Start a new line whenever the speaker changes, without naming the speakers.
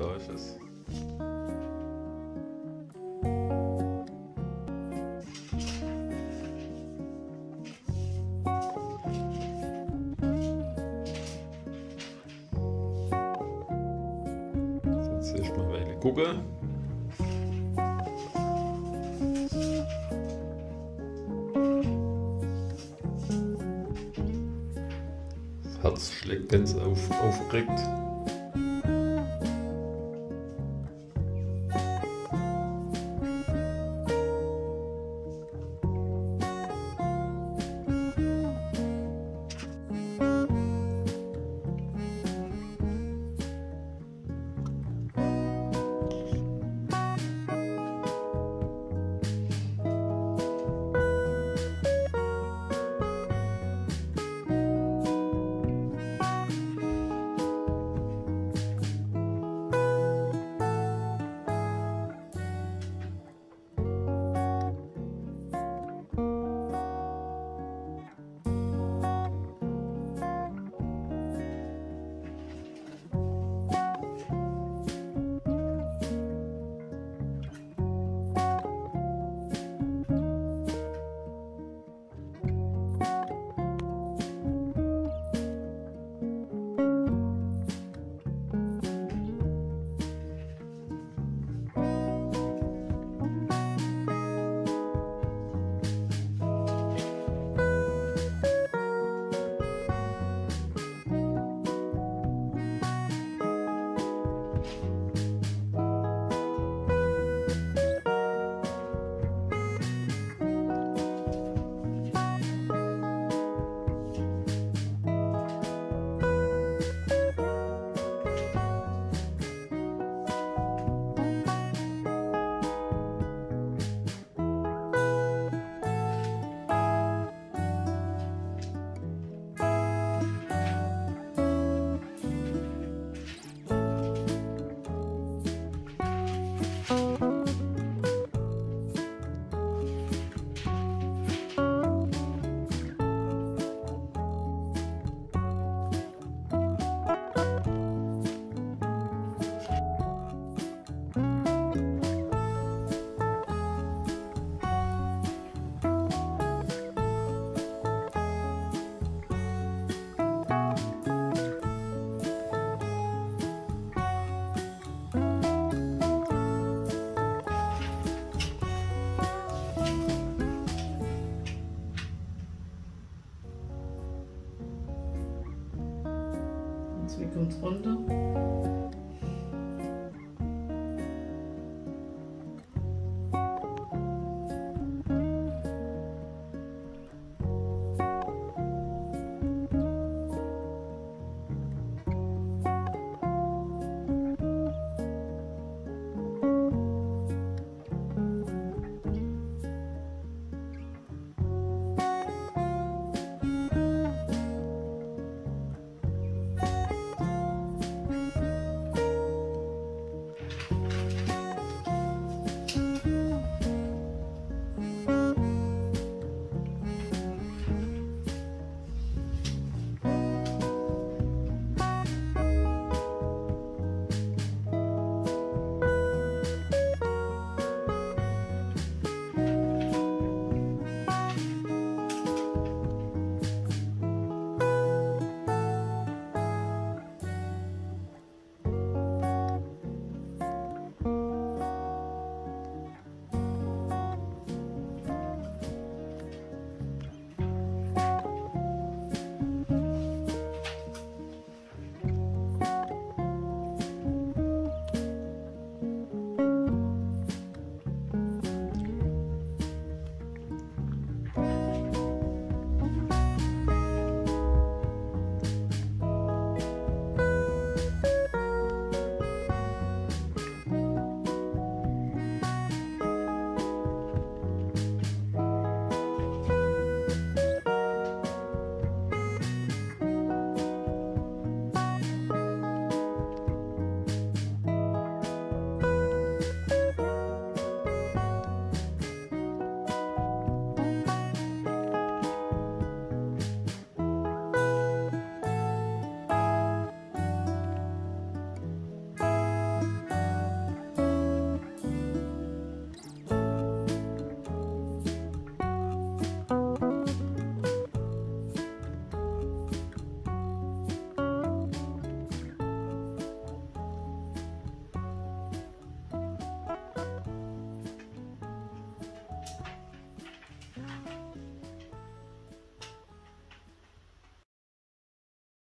Da ist es. Jetzt erstmal eine Weile gucken. Das Herz schlägt ganz auf, aufgeregt.
seconde ronde.